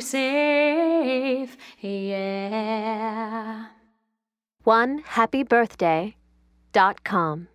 safe, yeah. One happy birthday dot com.